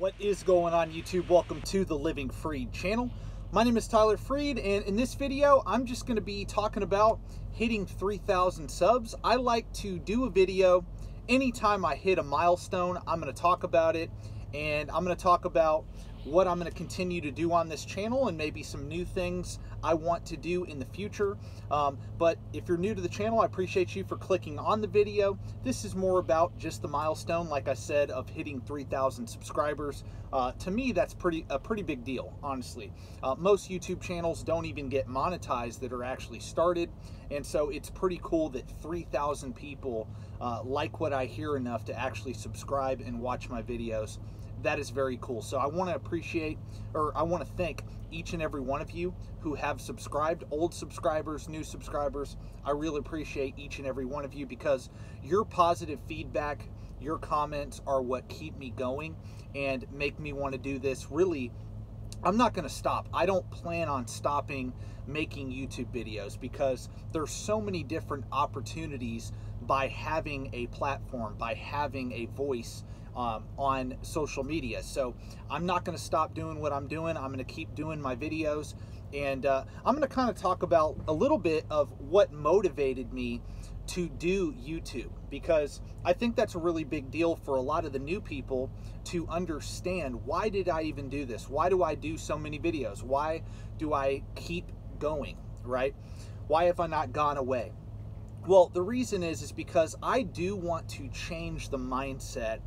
What is going on YouTube? Welcome to the Living Freed channel. My name is Tyler Freed and in this video I'm just going to be talking about hitting 3,000 subs. I like to do a video anytime I hit a milestone. I'm going to talk about it and I'm going to talk about what I'm going to continue to do on this channel and maybe some new things I want to do in the future. Um, but if you're new to the channel, I appreciate you for clicking on the video. This is more about just the milestone, like I said, of hitting 3,000 subscribers. Uh, to me, that's pretty a pretty big deal, honestly. Uh, most YouTube channels don't even get monetized that are actually started, and so it's pretty cool that 3,000 people uh, like what I hear enough to actually subscribe and watch my videos that is very cool. So I want to appreciate, or I want to thank each and every one of you who have subscribed, old subscribers, new subscribers. I really appreciate each and every one of you because your positive feedback, your comments are what keep me going and make me want to do this really I'm not going to stop. I don't plan on stopping making YouTube videos because there's so many different opportunities by having a platform, by having a voice um, on social media. So I'm not going to stop doing what I'm doing. I'm going to keep doing my videos. And uh, I'm going to kind of talk about a little bit of what motivated me to do YouTube because I think that's a really big deal for a lot of the new people to understand why did I even do this? Why do I do so many videos? Why do I keep going, right? Why have I not gone away? Well, the reason is is because I do want to change the mindset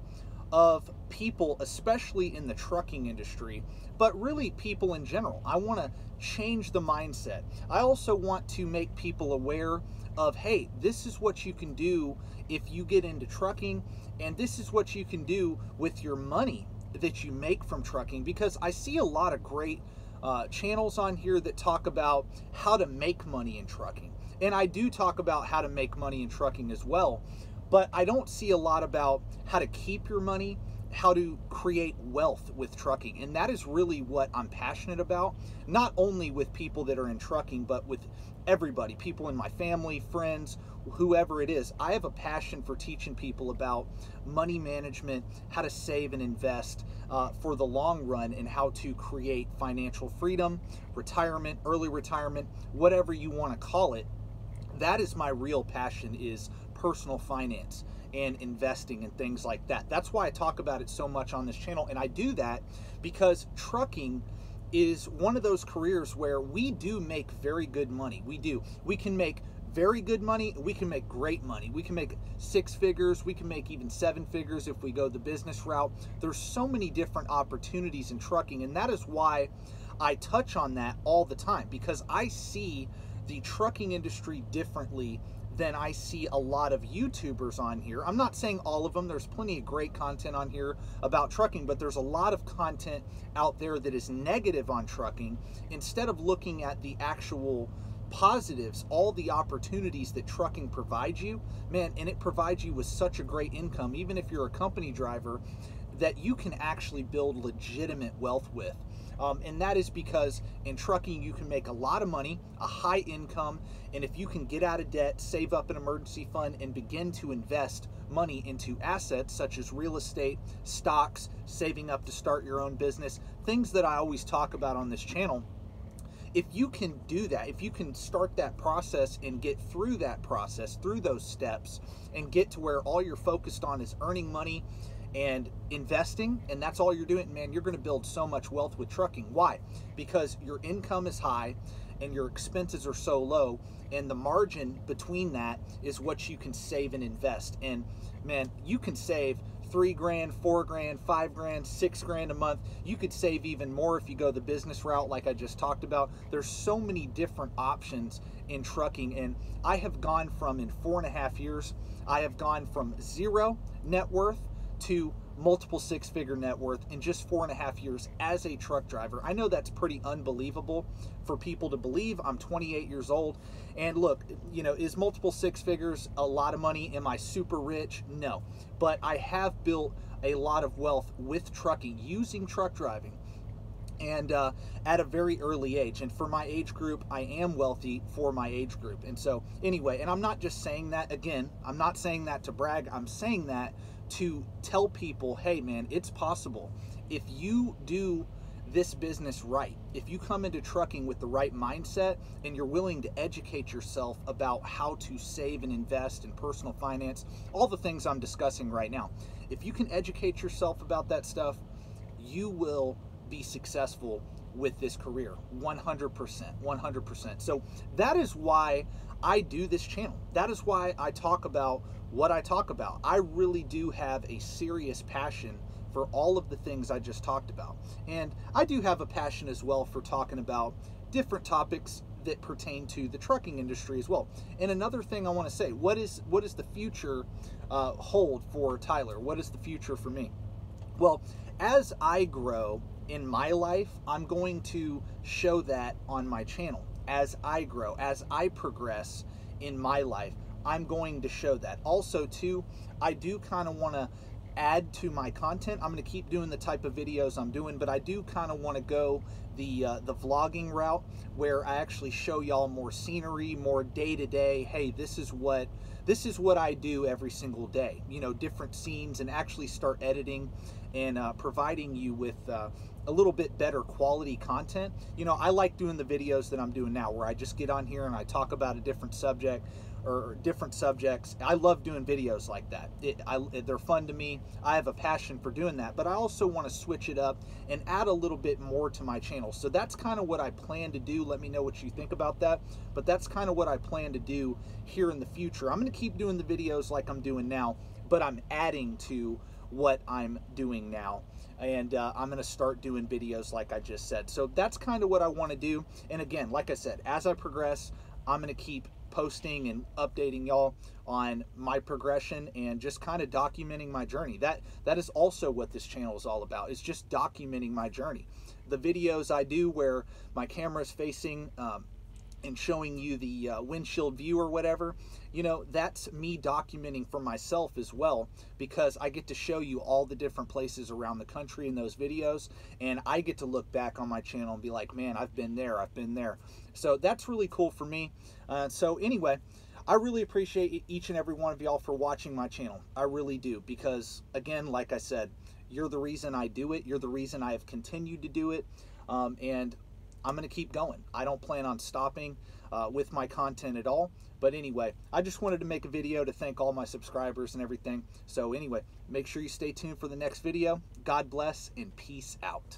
of people, especially in the trucking industry, but really people in general. I want to change the mindset. I also want to make people aware of, hey, this is what you can do if you get into trucking, and this is what you can do with your money that you make from trucking because I see a lot of great uh, channels on here that talk about how to make money in trucking. And I do talk about how to make money in trucking as well but I don't see a lot about how to keep your money, how to create wealth with trucking. And that is really what I'm passionate about, not only with people that are in trucking, but with everybody, people in my family, friends, whoever it is. I have a passion for teaching people about money management, how to save and invest uh, for the long run, and how to create financial freedom, retirement, early retirement, whatever you want to call it. That is my real passion is personal finance and investing and things like that. That's why I talk about it so much on this channel. And I do that because trucking is one of those careers where we do make very good money. We do. We can make very good money. We can make great money. We can make six figures. We can make even seven figures if we go the business route. There's so many different opportunities in trucking. And that is why I touch on that all the time because I see the trucking industry differently than I see a lot of YouTubers on here. I'm not saying all of them, there's plenty of great content on here about trucking, but there's a lot of content out there that is negative on trucking instead of looking at the actual positives, all the opportunities that trucking provides you, man, and it provides you with such a great income, even if you're a company driver, that you can actually build legitimate wealth with. Um, and that is because in trucking, you can make a lot of money, a high income, and if you can get out of debt, save up an emergency fund, and begin to invest money into assets such as real estate, stocks, saving up to start your own business, things that I always talk about on this channel. If you can do that, if you can start that process and get through that process, through those steps, and get to where all you're focused on is earning money and investing and that's all you're doing man you're going to build so much wealth with trucking. Why? Because your income is high and your expenses are so low and the margin between that is what you can save and invest. And man you can save three grand four grand five grand six grand a month. You could save even more if you go the business route like i just talked about. There's so many different options in trucking and i have gone from in four and a half years i have gone from zero net worth to multiple six figure net worth in just four and a half years as a truck driver. I know that's pretty unbelievable for people to believe. I'm 28 years old. And look, you know, is multiple six figures a lot of money? Am I super rich? No. But I have built a lot of wealth with trucking, using truck driving and uh, at a very early age. And for my age group, I am wealthy for my age group. And so, anyway, and I'm not just saying that again, I'm not saying that to brag, I'm saying that to tell people, hey man, it's possible. If you do this business right, if you come into trucking with the right mindset and you're willing to educate yourself about how to save and invest in personal finance, all the things I'm discussing right now, if you can educate yourself about that stuff, you will be successful with this career 100% 100% so that is why i do this channel that is why i talk about what i talk about i really do have a serious passion for all of the things I just talked about. And I do have a passion as well for talking about different topics that pertain to the trucking industry as well. And another thing I want to say, what is what is the future uh, hold for Tyler? What is the future for me? Well, as I grow in my life, I'm going to show that on my channel. As I grow, as I progress in my life, I'm going to show that. Also, too, I do kind of want to add to my content. I'm going to keep doing the type of videos I'm doing, but I do kind of want to go the uh, the vlogging route where I actually show y'all more scenery, more day to day. Hey, this is what this is what I do every single day. You know, different scenes, and actually start editing and uh, providing you with uh, a little bit better quality content. You know, I like doing the videos that I'm doing now, where I just get on here and I talk about a different subject or different subjects. I love doing videos like that. It, I, they're fun to me. I have a passion for doing that, but I also want to switch it up and add a little bit more to my channel. So that's kind of what I plan to do. Let me know what you think about that. But that's kind of what I plan to do here in the future. I'm going to keep doing the videos like I'm doing now, but I'm adding to what I'm doing now. And uh, I'm going to start doing videos like I just said. So that's kind of what I want to do. And again, like I said, as I progress, I'm going to keep posting and updating y'all on my progression and just kind of documenting my journey. That that is also what this channel is all about. It's just documenting my journey. The videos I do where my camera is facing um, and showing you the uh, windshield view or whatever, you know, that's me documenting for myself as well because I get to show you all the different places around the country in those videos and I get to look back on my channel and be like, man, I've been there, I've been there. So that's really cool for me. Uh, so anyway, I really appreciate each and every one of y'all for watching my channel. I really do because again, like I said, you're the reason I do it. You're the reason I have continued to do it. Um, and I'm going to keep going. I don't plan on stopping uh, with my content at all. But anyway, I just wanted to make a video to thank all my subscribers and everything. So anyway, make sure you stay tuned for the next video. God bless and peace out.